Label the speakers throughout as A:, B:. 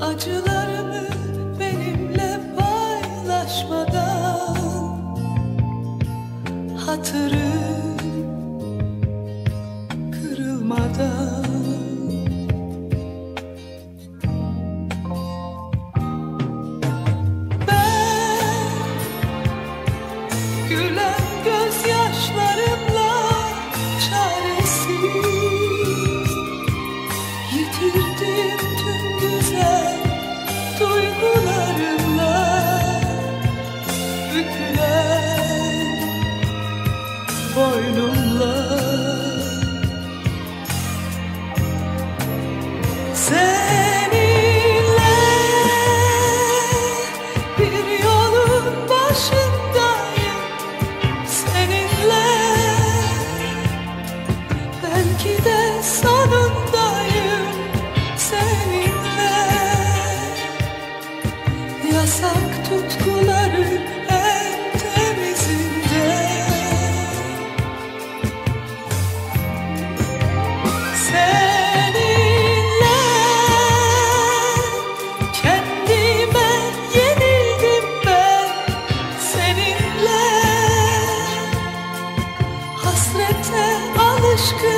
A: Acılarımı benimle paylaşmadan? Hatırım kırılmadan. boynumla. Seni aşkım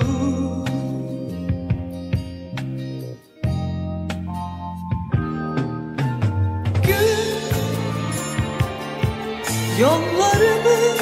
A: Yollarımız